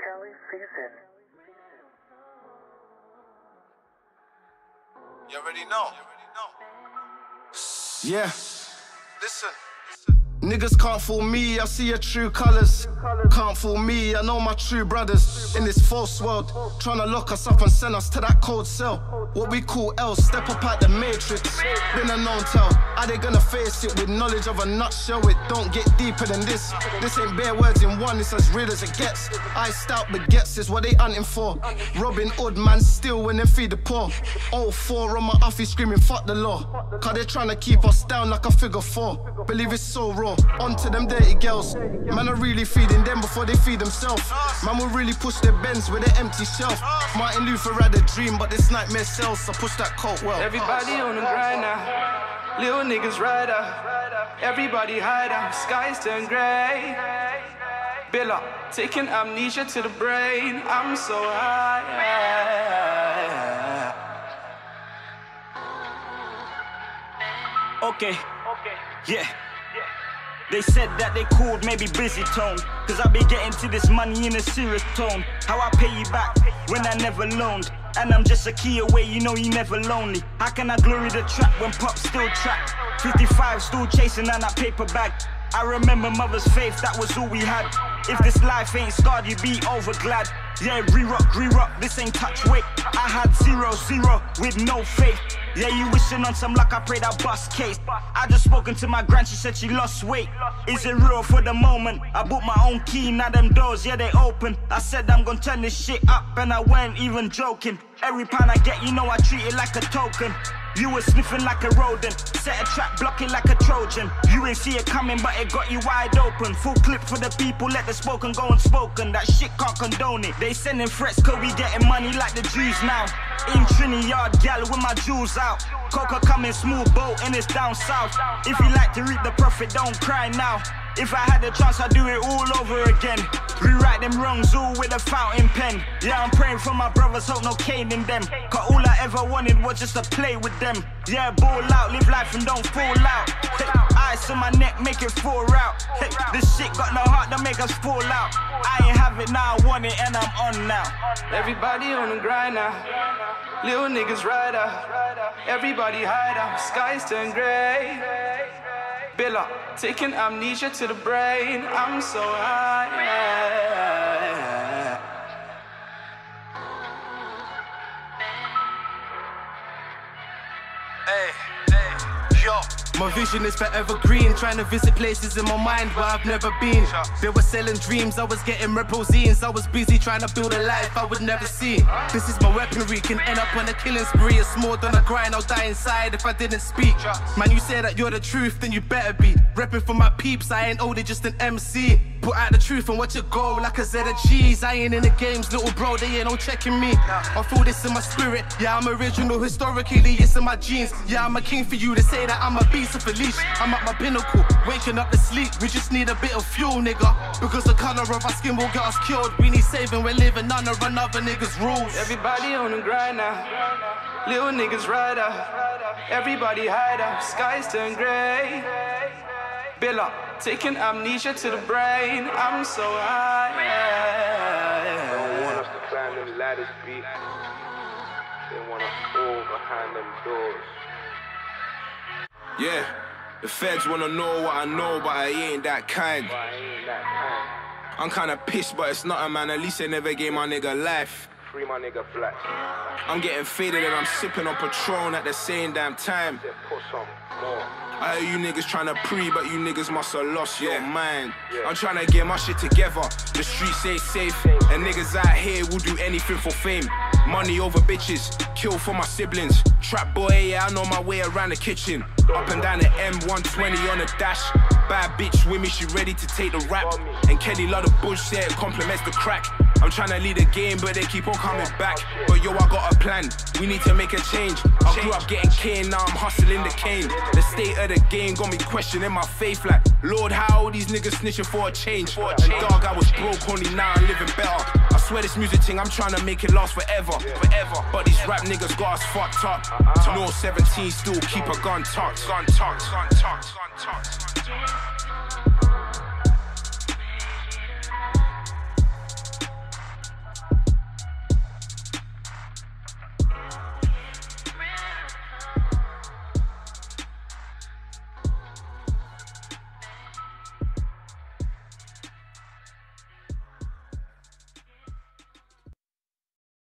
Kelly season. You already know. Yeah. Listen. Listen. Niggas can't fool me, I see your true colors. Can't fool me, I know my true brothers. In this false world, trying to lock us up and send us to that cold cell. What we call L, step up out the matrix. Been a known tell. Are they gonna face it with knowledge of a nutshell? It don't get deeper than this. This ain't bare words in one, it's as real as it gets. I stout baguettes is what they hunting for. Robin Hood, man, still when they feed the poor. All four on my offie screaming, fuck the law. Cause they trying to keep us down like a figure four. Believe it's so raw. Onto them dirty girls. Man are really feeding them before they feed themselves. Man will really push their bends with an empty shelf. Martin Luther had a dream, but this nightmare sells. So push that coat well. Everybody on the grind now. Little niggas ride up. Everybody hide up. Skies turn gray. Bill up. Taking amnesia to the brain. I'm so high. Okay. Okay. Yeah. They said that they called maybe busy tone. Cause I be getting to this money in a serious tone. How I pay you back when I never loaned. And I'm just a key away, you know you never lonely. How can I glory the trap when pop still trapped? 55 still chasing on that paper bag. I remember mother's faith, that was all we had. If this life ain't scarred, you be over glad. Yeah, re-rock, re-rock, this ain't touch weight. I had zero, zero with no faith. Yeah, you wishing on some luck, I pray that bust case. I just spoken to my grand, she said she lost weight. Is it real for the moment? I bought my own key, now them doors, yeah, they open. I said I'm gonna turn this shit up, and I weren't even joking. Every pound I get, you know I treat it like a token. You were sniffing like a rodent, set a trap, block it like a Trojan. You ain't see it coming, but it got you wide open. Full clip for the people, let the spoken go unspoken. That shit can't condone it. They sending threats, cause we getting money like the Jews now. In Trinidad, gal with my jewels out. Coca coming smooth boat and it's down south. If you like to reap the profit, don't cry now. If I had the chance, I'd do it all over again. Rewrite them wrongs all with a fountain pen. Yeah, I'm praying for my brothers, hope no cane in them. Cause all I ever wanted was just to play with them. Yeah, ball out, live life and don't fall out. Hey, ice on my neck, make it fall out. This shit got no heart to make us fall out. I have it now, I want it and I'm on now. Everybody on the grind now. Little niggas ride up. Everybody hide up. Skies turn gray. Bill up. Taking amnesia to the brain. I'm so high. Hey, hey, yo. My vision is forever green, trying to visit places in my mind where I've never been. They were selling dreams, I was getting reposines. I was busy trying to build a life I would never see. This is my weaponry, can end up on a killing spree. It's more than a grind, I'll die inside if I didn't speak. Man, you say that you're the truth, then you better be. Repping for my peeps, I ain't only just an MC. Put out the truth and watch it go like a Zeta cheese. I ain't in the games, little bro, they ain't no checking me. I feel this in my spirit, yeah, I'm original historically, it's in my genes. Yeah, I'm a king for you to say that I'm a beast of a leash. I'm at my pinnacle, waking up to sleep. We just need a bit of fuel, nigga. Because the color of our skin will get us killed. We need saving, we're living under another nigga's rules. Everybody on the grind now. Little niggas ride up. Everybody hide up. Skies turn gray. Bill up. Taking amnesia to the brain. I'm so high. Don't want us to climb them ladders, beat. They wanna fall behind them doors. Yeah. The feds wanna know what I know, but I ain't that kind. I ain't that kind. I'm kinda pissed, but it's nothing, man. At least they never gave my nigga life. Free my nigga flat. I'm getting faded and I'm sipping on Patron at the same damn time. Said put some more. I hear you niggas tryna pre, but you niggas must have lost your mind. I'm tryna get my shit together. The streets ain't safe, and niggas out here will do anything for fame. Money over bitches, kill for my siblings. Trap boy, yeah, I know my way around the kitchen. Up and down the M120 on the dash. Bad bitch with me, she ready to take the rap. And Kelly love the bush, yeah, it compliments the crack. I'm tryna lead the game, but they keep on coming back. But yo, I got a plan. We need to make a change. I grew up getting cane, now I'm hustling the cane. The state of the game got me questioning my faith. Like, Lord, how all these niggas snitching for a change? And dog, I was broke, only now I'm living better. I swear this music thing, I'm trying to make it last forever, forever. Rap niggas got us fucked up. Uh-huh. No 17 still keep a gun tucked, gun tucked, gun tucked, gun tucked.